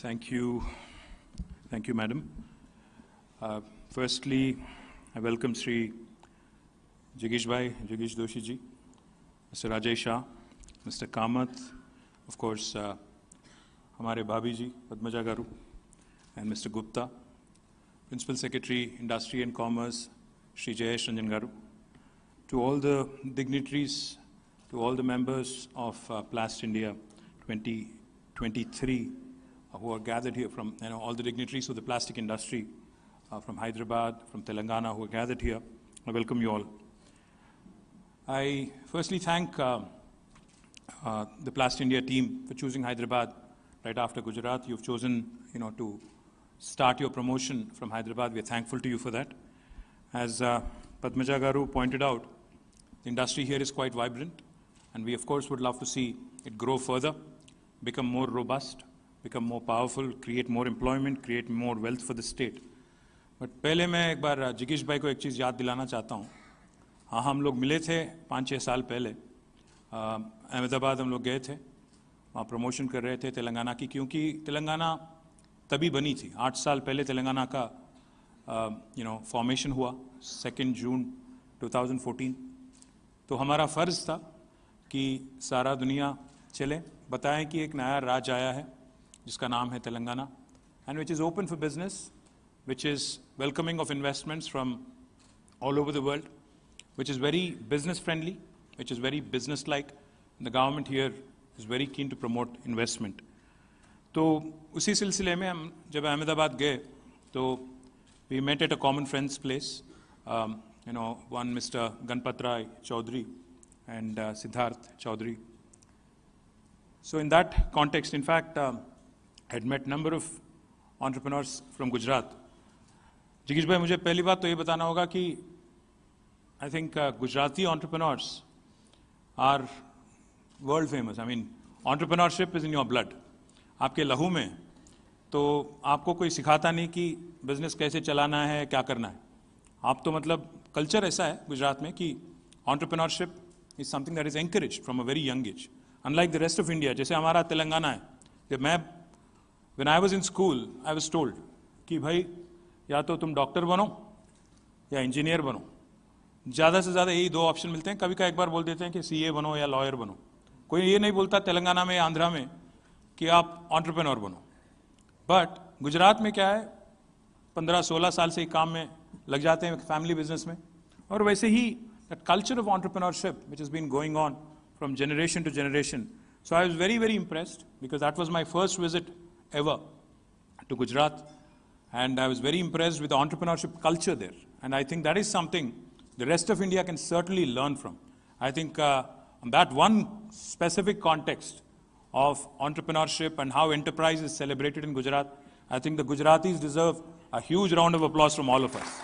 Thank you. Thank you, Madam. Uh, firstly, I welcome Sri Jigish Bhai, Doshi ji, Mr. Rajay Shah, Mr. Kamath, of course, uh, Hamare ji, Padmaja Garu, and Mr. Gupta, Principal Secretary, Industry and Commerce, Sri Jayesh Ranjan Garu, to all the dignitaries, to all the members of uh, PLAST India 2023, who are gathered here from, you know, all the dignitaries of the plastic industry uh, from Hyderabad, from Telangana who are gathered here. I welcome you all. I firstly thank uh, uh, the Plast India team for choosing Hyderabad right after Gujarat. You've chosen, you know, to start your promotion from Hyderabad. We're thankful to you for that. As uh, Padmaja Garu pointed out, the industry here is quite vibrant, and we, of course, would love to see it grow further, become more robust, become more powerful, create more employment, create more wealth for the state. But पहले मैं एक बार जिगीश भाई को एक चीज़ याद दिलाना चाहता हूँ। हाँ हम लोग मिले थे पाँच छः साल पहले। अ, अहमदाबाद हम लोग गए थे। वहाँ प्रमोशन कर रहे थे तेलंगाना की क्योंकि तेलंगाना तभी बनी थी। आठ साल पहले तेलंगाना का यू नो फॉर्मेशन हुआ सेकेंड जून 2014 तो हमारा फ़र्ज़ था कि सारा दुनिया चले। बताएँ कि एक नया राज्य आया है। जिसका नाम है Telangana and which is open for business which is welcoming of investments from all over the world, which is very business friendly, which is very business like. The government here is very keen to promote investment. तो उसी सिलसिले में हम जब अहमदाबाद गए तो we met at a common friends place you know one mister Ganpat Rai Chaudhary and Siddharth Chaudhary So in that context, in fact, um, I had met number of entrepreneurs from Gujarat. जिगीश भाई मुझे पहली बात तो ये बताना होगा कि I think Gujarati entrepreneurs are world famous I mean entrepreneurship is in your blood आपके लहू में तो आपको कोई सिखाता नहीं कि बिज़नेस कैसे चलाना है, क्या करना है? आप तो मतलब कल्चर ऐसा है गुजरात में कि entrepreneurship is something that is encourage from a very young age unlike the rest of India जैसे हमारा तेलंगाना है, जब मैं when I was in school I was told कि भाई, या तो तुम डॉक्टर बनो, या इंजीनियर बनो। ज़्यादा से ज़्यादा यही दो ऑप्शन मिलते हैं। कभी का एक बार बोल देते हैं कि सीए बनो या लॉयर बनो। कोई ये नहीं बोलता तेलंगाना में आंध्रा में कि आप ऑन्टरप्रेन्योर बनो। बट गुजरात में क्या है? पंद्रह सोलह साल से ही काम में लग जाते हैं फैमिली बिज़नेस में। और वैसे ही that culture of entrepreneurship which is been going on from generation to generation so I was very very impressed because that was my first visit ever to Gujarat. And I was very impressed with the entrepreneurship culture there. And I think that is something the rest of India can certainly learn from. I think uh, on that one specific context of entrepreneurship and how enterprise is celebrated in Gujarat, I think the Gujaratis deserve a huge round of applause from all of us.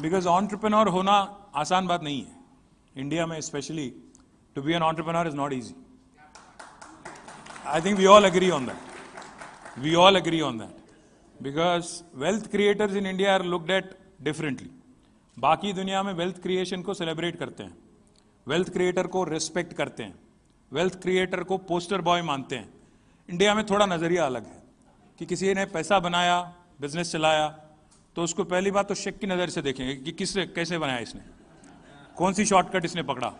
Because entrepreneur होना आसान बात नहीं है India में specially to be an entrepreneur is not easy. I think we all agree on that. We all agree on that. Because wealth creators in India are looked at differently. बाकी दुनिया में wealth creation को celebrate करते हैं wealth creator को respect करते हैं wealth creator को पोस्टर बॉय मानते हैं इंडिया में थोड़ा नज़रिया अलग है कि किसी ने पैसा बनाया बिज़नेस चलाया तो उसको पहली बात तो शेक की नज़र से देखेंगे कि किस कैसे बनाया इसने कौन सी शॉर्टकट इसने पकड़ा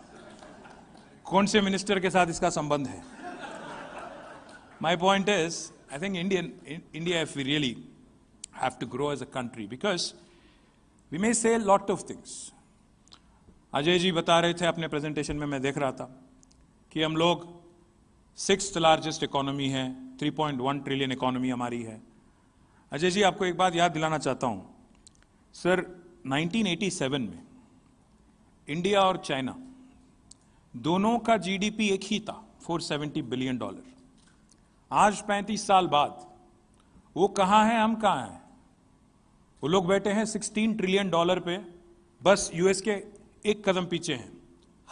कौन से मिनिस्टर के साथ इसका संबंध है My point is, I think Indian, in India, if we really have to grow as a country, because we may say a lot of things. Ajay ji बता रहे थे अपने प्रेजेंटेशन में मैं देख रहा था कि हम लोग सिक्स लार्जेस्ट इकोनॉमी है 3.1 ट्रिलियन इकोनॉमी हमारी है अजय जी आपको एक बात याद दिलाना चाहता हूँ सर 1987 में इंडिया और चाइना दोनों का जीडीपी एक ही था 470 बिलियन डॉलर आज 35 साल बाद वो कहाँ है हम कहाँ हैं? वो लोग बैठे हैं 16 ट्रिलियन डॉलर पे बस यूएस के एक कदम पीछे हैं।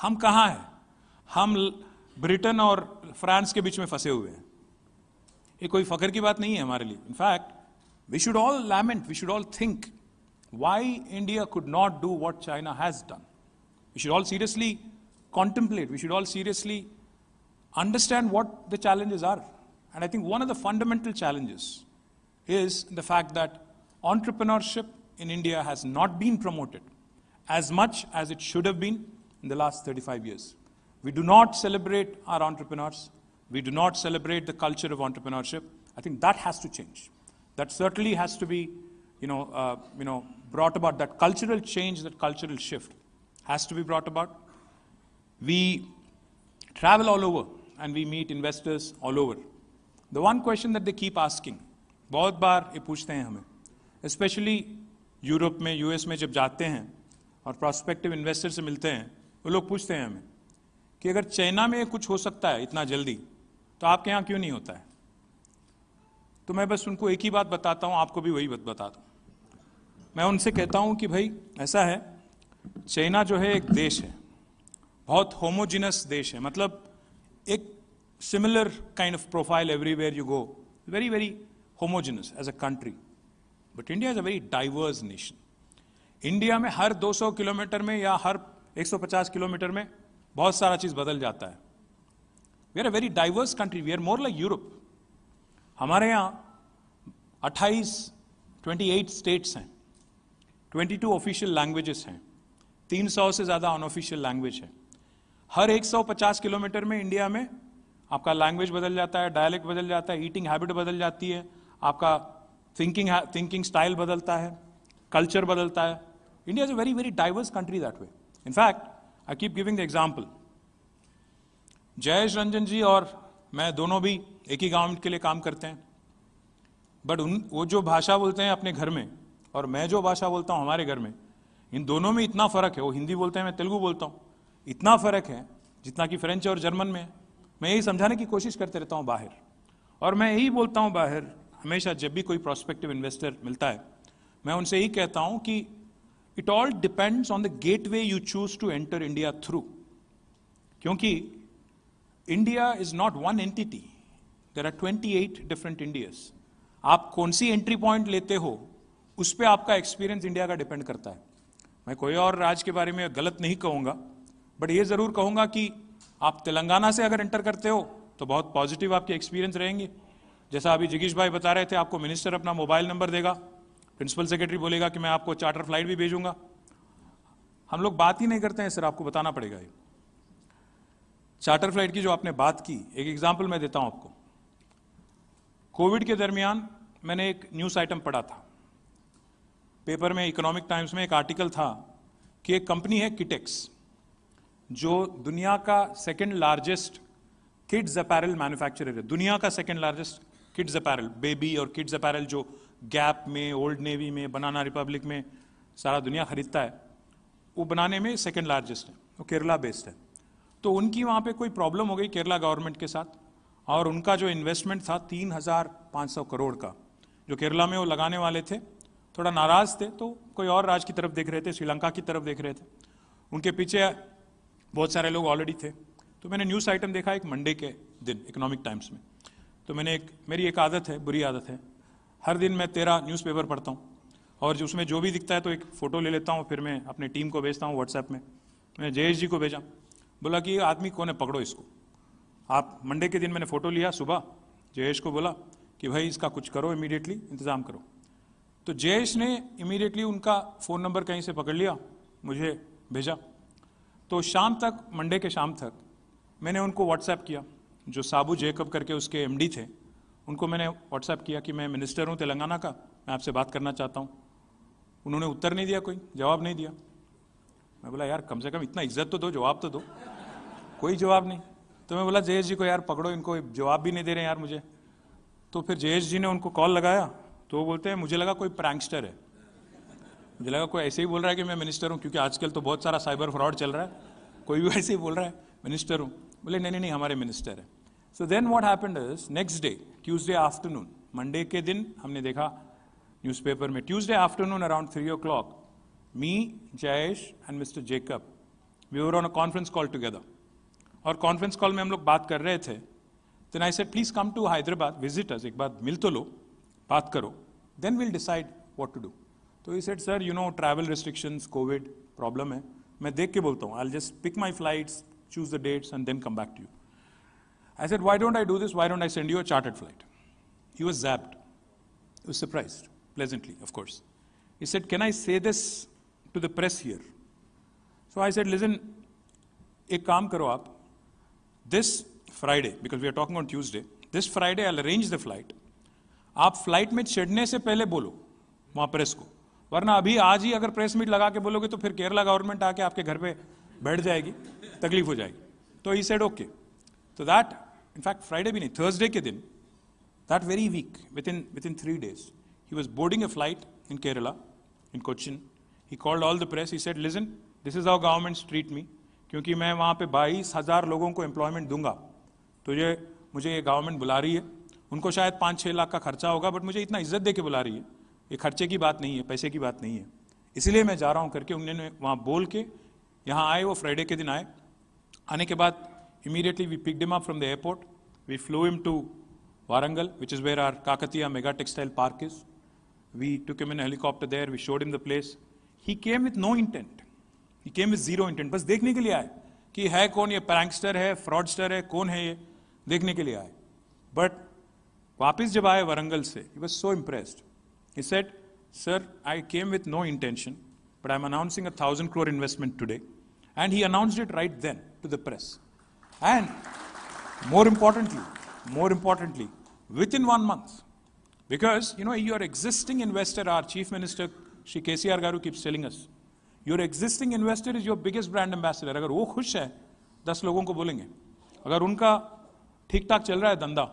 हम कहाँ हैं? हम ब्रिटेन और फ्रांस के बीच में फंसे हुए हैं। ये कोई फखर की बात नहीं है हमारे लिए। In fact we should all lament we should all think why India could not do what China has done we should all seriously contemplate, we should all seriously understand what the challenges are. And I think one of the fundamental challenges is the fact that entrepreneurship in India has not been promoted as much as it should have been in the last 35 years. We do not celebrate our entrepreneurs. We do not celebrate the culture of entrepreneurship. I think that has to change. That certainly has to be, you know, uh, you know, brought about. That cultural change, that cultural shift, has to be brought about. We travel all over and we meet investors all over. The one question that they keep asking बहुत बार ये पूछते हैं हमें specially Europe में US में जब जाते हैं और प्रॉस्पेक्टिव इन्वेस्टर से मिलते हैं, वो लोग पूछते हैं हमें कि अगर चाइना में कुछ हो सकता है इतना जल्दी तो आपके यहाँ क्यों नहीं होता है? तो मैं बस उनको एक ही बात बताता हूँ, आपको भी वही बात बता दूँ। मैं उनसे कहता हूँ कि भाई, ऐसा है, चाइना जो है एक देश है, बहुत होमोजिनस देश है मतलब एक similar kind of profile everywhere you go very very homogeneous as a country but India is a very diverse nation India में हर 200 किलोमीटर में या हर 150 किलोमीटर में बहुत सारा चीज़ बदल जाता है। We are a very diverse country we are more like Europe हमारे यहाँ 28 28 स्टेट्स हैं। 22 ऑफिशियल लैंग्वेजेस हैं। 300 से ज़्यादा अनऑफिशियल लैंग्वेज है। हर 150 किलोमीटर में इंडिया में आपका लैंग्वेज बदल जाता है डायलेक्ट बदल जाता है ईटिंग हैबिट बदल जाती है, आपका थिंकिंग थिंकिंग स्टाइल बदलता है कल्चर बदलता है। India is a very very diverse country that way in fact I keep giving the example Jayesh Ranjan ji और मैं दोनों भी एक ही गवर्नमेंट के लिए काम करते हैं। बट उन, वो जो भाषा बोलते हैं अपने घर में और मैं जो भाषा बोलता हूँ हमारे घर में, इन दोनों में इतना फ़र्क है। वो हिंदी बोलते हैं, मैं तेलुगु बोलता हूँ। इतना फ़र्क है जितना कि फ्रेंच और जर्मन में मैं यही समझाने की कोशिश करते रहता हूँ बाहर। और मैं यही बोलता हूँ बाहर, हमेशा जब भी कोई प्रोस्पेक्टिव इन्वेस्टर मिलता है, मैं उनसे यही कहता हूँ कि it all depends on the gateway you choose to enter India through क्योंकि India is not one entity there are twenty eight different Indias आप कौन सी एंट्री पॉइंट लेते हो, उस पर आपका एक्सपीरियंस इंडिया का डिपेंड करता है। मैं कोई और राज्य के बारे में गलत नहीं कहूँगा बट ये ज़रूर कहूँगा कि आप तेलंगाना से अगर एंटर करते हो तो बहुत पॉजिटिव आपके एक्सपीरियंस रहेंगे। जैसा अभी जिगीश भाई बता रहे थे, आपको मिनिस्टर अपना मोबाइल नंबर देगा। प्रिंसिपल सेक्रेटरी बोलेगा कि मैं आपको चार्टर फ़्लाइट भी भेजूँगा। हम लोग बात ही नहीं करते हैं, सर, आपको बताना पड़ेगा ये। चार्टर फ़्लाइट की जो आपने बात की, एक एग्ज़ाम्पल मैं देता हूँ आपको। कोविड के दरमियान मैंने एक न्यूज़ आइटम पढ़ा था। पेपर में इकोनॉमिक टाइम्स में एक आर्टिकल था कि एक कंपनी है किटेक्स जो दुनिया का second largest kids apparel manufacturer है। दुनिया का second largest kids apparel baby और किड्स अपैरल जो गैप में ओल्ड नेवी में बनाना रिपब्लिक में सारा दुनिया खरीदता है, वो बनाने में सेकेंड लार्जेस्ट है, वो केरला बेस्ड है। तो उनकी वहाँ पे कोई प्रॉब्लम हो गई केरला गवर्नमेंट के साथ और उनका जो इन्वेस्टमेंट था तीन हज़ार पाँच सौ करोड़ का, जो केरला में वो लगाने वाले थे, थोड़ा नाराज़ थे तो कोई और राज्य की तरफ़ देख रहे थे, श्रीलंका की तरफ़ देख रहे थे। उनके पीछे बहुत सारे लोग ऑलरेडी थे। तो मैंने न्यूज़ आइटम देखा एक मंडे के दिन इकोनॉमिक टाइम्स में। तो मैंने एक, मेरी एक आदत है, बुरी आदत है। हर दिन मैं तेरा न्यूज़पेपर पढ़ता हूँ और जो उसमें जो भी दिखता है तो एक फ़ोटो ले लेता हूँ, फिर मैं अपने टीम को भेजता हूँ व्हाट्सएप में। मैंने जयेश जी को भेजा। बोला कि आदमी कौन है, पकड़ो इसको। आप मंडे के दिन मैंने फ़ोटो लिया सुबह। जयेश को बोला कि भाई इसका कुछ करो इमीडिएटली इंतज़ाम करो। तो जयेश ने इमीडिएटली उनका फ़ोन नंबर कहीं से पकड़ लिया, मुझे भेजा। तो शाम तक मंडे के शाम तक, मैंने उनको व्हाट्सएप किया, जो साबू जेकब करके उसके एमडी थे। उनको मैंने व्हाट्सएप किया कि मैं मिनिस्टर हूँ तेलंगाना का, मैं आपसे बात करना चाहता हूँ। उन्होंने उत्तर नहीं दिया कोई, जवाब नहीं दिया। मैं बोला, यार, कम से कम इतना इज़्ज़त तो दो, जवाब तो दो। कोई जवाब नहीं। तो मैं बोला, जयेश जी को यार पकड़ो, इनको जवाब भी नहीं दे रहे यार मुझे। तो फिर जयेश जी ने उनको कॉल लगाया तो वो बोलते हैं, मुझे लगा कोई प्रैंकस्टर है। मुझे लगा कोई ऐसे ही बोल रहा है कि मैं मिनिस्टर हूँ, क्योंकि आजकल तो बहुत सारा साइबर फ्रॉड चल रहा है। कोई भी ऐसे ही बोल रहा है मिनिस्टर हूँ। बोले, नहीं नहीं नहीं, हमारे मिनिस्टर है। So then what happened is next day Tuesday afternoon Monday के दिन हमने देखा न्यूज़पेपर में Tuesday afternoon around three o'clock me Jayesh and mister Jacob we were on a conference call together और कॉन्फ्रेंस कॉल में हम लोग बात कर रहे थे। Then I said please come to Hyderabad visit us एक बार मिल तो लो, बात करो। Then will decide what to do तो he said sir you know travel restrictions COVID problem है मैं देख के बोलता हूँ I just pick my flights choose the dates and then come back to you I said, Why don't I do this? Why don't I send you a chartered flight? He was zapped. He was surprised, pleasantly, of course. He said, Can I say this to the press here? So I said, Listen, एक काम करो आप this Friday, because we are talking on Tuesday, this Friday I'll arrange the flight. आप flight में चढ़ने से पहले बोलो वहां प्रेस को वरना अभी आज ही अगर प्रेस मीट लगा के बोलोगे तो फिर केरला गवर्नमेंट आके आपके घर पे बैठ जाएगी, तकलीफ़ हो जाएगी। तो ही सेड ओके तो दैट इनफैक्ट फ्राइडे भी नहीं थर्सडे के दिन that very week within within three days he was boarding a flight in Kerala in Cochin he called all the press he said listen this is our government treat me क्योंकि मैं वहाँ पे बाईस हज़ार लोगों को एम्प्लॉयमेंट दूँगा। तो ये, मुझे ये गवर्नमेंट बुला रही है। उनको शायद पाँच छः लाख का खर्चा होगा बट मुझे इतना इज़्ज़त दे के बुला रही है। ये खर्चे की बात नहीं है, पैसे की बात नहीं है। इसलिए मैं जा रहा हूँ करके उन्होंने वहाँ बोल के यहाँ आए, वो फ्राइडे के दिन आए। आने के बाद immediately we picked him up from the airport we flew him to Warangal which is where our Kakatiya mega textile park is we took him in helicopter there we showed in the place he came with no intent he came with zero intent बस देखने के लिए आए कि है कौन ये prankster है फ्रॉडस्टर है, कौन है ये? देखने के लिए आए। बट वापिस जब आए वारंगल से he was so impressed He said sir I came with no intention but I am announcing a thousand crore investment today and he announced it right then to the press and more importantly, more importantly, within one month, because you know your existing investor, our Chief Minister Shri KCR Garu keeps telling us, your existing investor is your biggest brand ambassador. अगर वो खुश है दस लोगों को बोलेंगे अगर उनका ठीक ठाक चल रहा है धंधा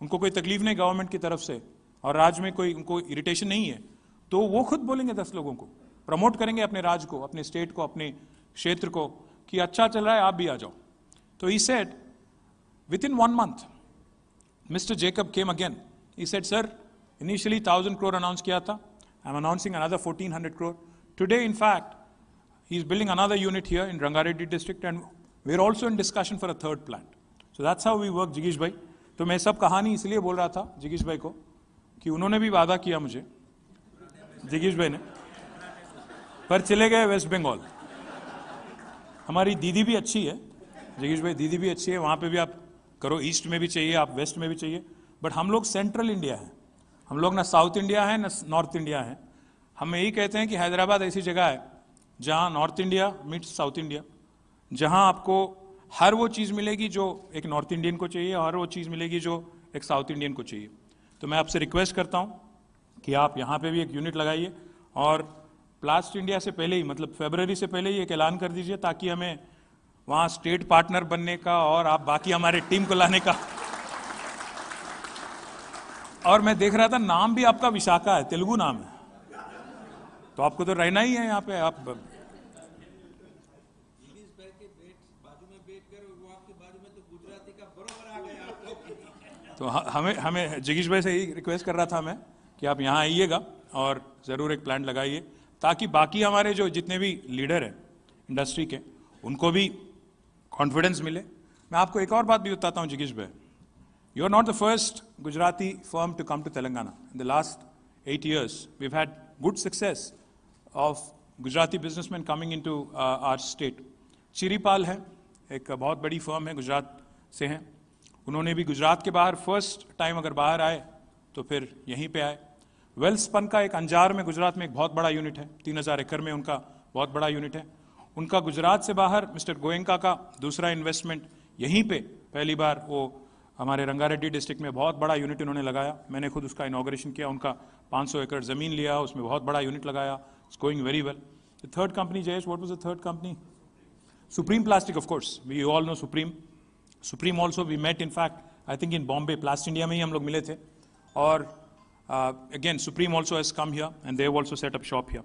उनको कोई तकलीफ नहीं गवर्नमेंट की तरफ से और राज्य में कोई, उनको इरिटेशन नहीं है तो वो खुद बोलेंगे दस लोगों को। प्रमोट करेंगे अपने राज्य को, अपने स्टेट को, अपने क्षेत्र को, कि अच्छा चल रहा है, आप भी आ जाओ। तो he said within one month mister Jacob came again he said sir initially thousand crore announce किया था I am announcing another fourteen hundred crore today in fact he is building another unit here in Rangareddy district and we are also in discussion for a third plant so that's how we work जिगीश भाई तो मैं सब कहानी इसलिए बोल रहा था जिगीश भाई को कि उन्होंने भी वादा किया मुझे जिगीश भाई ने, पर चले गए वेस्ट बंगाल। हमारी दीदी भी अच्छी है जगीश भाई दीदी भी अच्छी है, वहाँ पे भी आप करो, ईस्ट में भी चाहिए, आप वेस्ट में भी चाहिए बट हम लोग सेंट्रल इंडिया है। हम लोग ना साउथ इंडिया है, ना नॉर्थ इंडिया है। हम यही कहते हैं कि हैदराबाद ऐसी जगह है, जहाँ North India meets South India जहाँ आपको हर वो चीज़ मिलेगी जो एक नॉर्थ इंडियन को चाहिए हर वो चीज़ मिलेगी जो एक साउथ इंडियन को चाहिए। तो मैं आपसे रिक्वेस्ट करता हूँ कि आप यहाँ पे भी एक यूनिट लगाइए और प्लास्ट इंडिया से पहले ही मतलब फेबररी से पहले ही एक ऐलान कर दीजिए ताकि हमें वहाँ स्टेट पार्टनर बनने का और आप बाकी हमारे टीम को लाने का। और मैं देख रहा था नाम भी आपका विशाखा है, तेलुगु नाम है। तो आपको तो रहना ही है यहाँ पे, आप तो हमें हमें, जगीश भाई से ही रिक्वेस्ट कर रहा था मैं कि आप यहाँ आइएगा और ज़रूर एक प्लांट लगाइए, ताकि बाकी हमारे जो जितने भी लीडर हैं इंडस्ट्री के, उनको भी कॉन्फिडेंस मिले। मैं आपको एक और बात भी बताता हूँ, जगीश bhai. You are not the first Gujarati firm to come to Telangana in the last eight years we had good success of Gujarati businessman coming into our state Chiripal है, एक बहुत बड़ी फर्म है, गुजरात से हैं। उन्होंने भी गुजरात के बाहर फ़र्स्ट टाइम अगर बाहर आए तो फिर यहीं पे आए। वेल्सपन का एक अंजार में गुजरात में एक बहुत बड़ा यूनिट है। तीन हज़ार एकड़ में उनका बहुत बड़ा यूनिट है। उनका गुजरात से बाहर मिस्टर गोयंका का दूसरा इन्वेस्टमेंट यहीं पे पहली बार वो हमारे रंगारेड्डी डिस्ट्रिक्ट में बहुत बड़ा यूनिट उन्होंने लगाया। मैंने खुद उसका इनाग्रेशन किया, उनका 500 एकड़ ज़मीन लिया, उसमें बहुत बड़ा यूनिट लगाया। It's going very well third company Jayesh what was the third company Supreme Plastic of course we all know Supreme Supreme also we met in fact I think in Bombay plast India में ही हम लोग मिले थे और again Supreme also has come here and Dev also set up shop here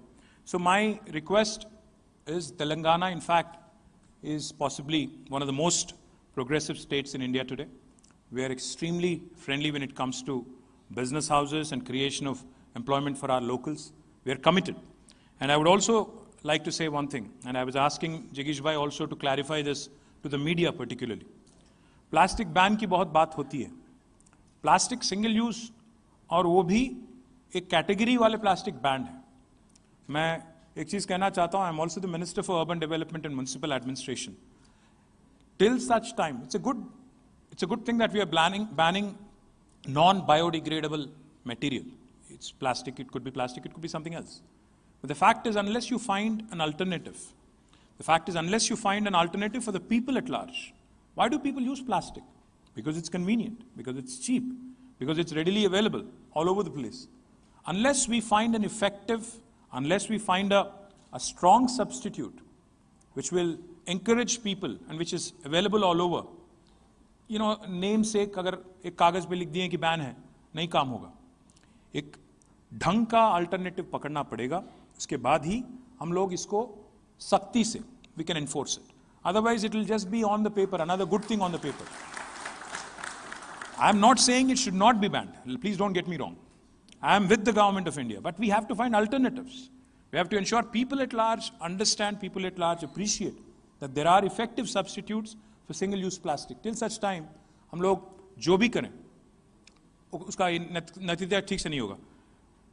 so my request is Telangana, in fact, is possibly one of the most progressive states in India today. We are extremely friendly when it comes to business houses and creation of employment for our locals. We are committed. And I would also like to say one thing, and I was asking Jagish Bhai also to clarify this to the media particularly. Plastic ban की बहुत बात होती है। Plastic single use और वो भी एक category वाले प्लास्टिक बैन है। मैं एक चीज़ कहना चाहता हूँ I am also the minister for urban development and municipal administration till such time it's a good it's a good thing that we are banning banning non biodegradable material it's plastic it could be plastic it could be something else the fact is unless you find an alternative the fact is unless you find an alternative for the people at large why do people use plastic? Because it's convenient, because it's cheap, because it's readily available all over the place. Unless we find an effective, unless we find a, a strong substitute which will encourage people and which is available all over, you know name से अगर एक कागज पे लिख दिए कि ban है नहीं काम होगा एक ढंग का अल्टरनेटिव पकड़ना पड़ेगा उसके बाद ही हम लोग इसको सख्ती से we can enforce it Otherwise it will just be on the paper another good thing on the paper I am not saying it should not be banned please don't get me wrong I am with the government of India but we have to find alternatives we have to ensure people at large understand, people at large appreciate that there are effective substitutes for single use plastic. Till such time, हम लोग जो भी करें उसका नतीजा ठीक से नहीं होगा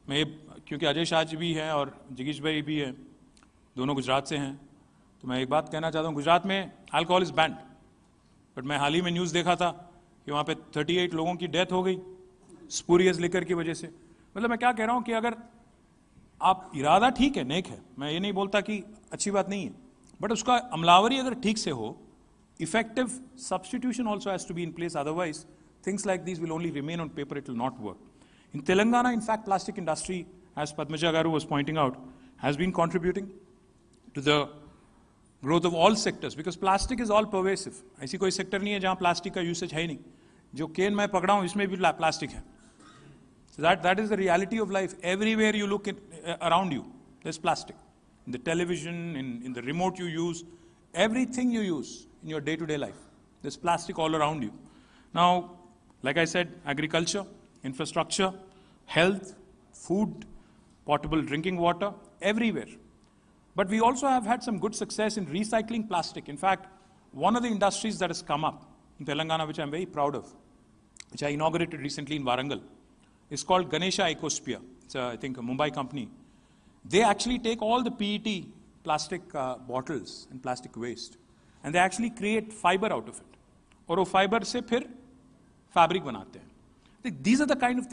मैं क्योंकि अजय शाह जी भी हैं और जगीश भाई भी हैं दोनों गुजरात से हैं तो मैं एक बात कहना चाहता हूँ, गुजरात में अल्कोहल इज़ बैंड बट मैं हाल ही में न्यूज़ देखा था कि वहाँ पे 38 लोगों की डेथ हो गई स्पूरियस लेकर की वजह से। मतलब मैं क्या कह रहा हूँ कि अगर आप, इरादा ठीक है, नेक है, मैं ये नहीं बोलता कि अच्छी बात नहीं है बट उसका अमलावरी अगर ठीक से हो effective substitution also has to be in place otherwise things like this will only remain on paper it will not work in Telangana in fact plastic industry as Padmaja garu was pointing out has been contributing to the growth of all sectors because plastic is all pervasive. ऐसी कोई sector नहीं है जहाँ plastic का usage है ही नहीं जो केन मैं पकड़ा हूँ इसमें भी प्लास्टिक है So that, that is the reality of life. Everywhere you look in, uh, around you, there's plastic. In the television, in, in the remote you use, everything you use in your day to day life. There's plastic all around you. Now, like I said, agriculture, infrastructure, health, food, potable drinking water, everywhere. But we also have had some good success in recycling plastic. In fact, one of the industries that has come up in Telangana, which I'm very proud of, which I inaugurated recently in Warangal, is called Ganesha Ecosphere. It's, a, I think, a Mumbai company. They actually take all the PET plastic uh, bottles and plastic waste and they actually create fiber out of it. और वो fibre से फिर fabric बनाते हैं these are the kind of